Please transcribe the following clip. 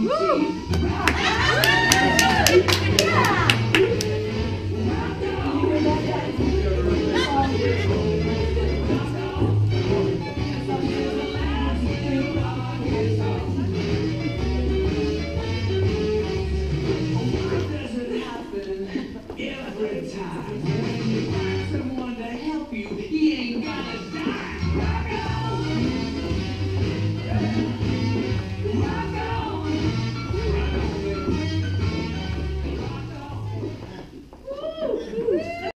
Woo!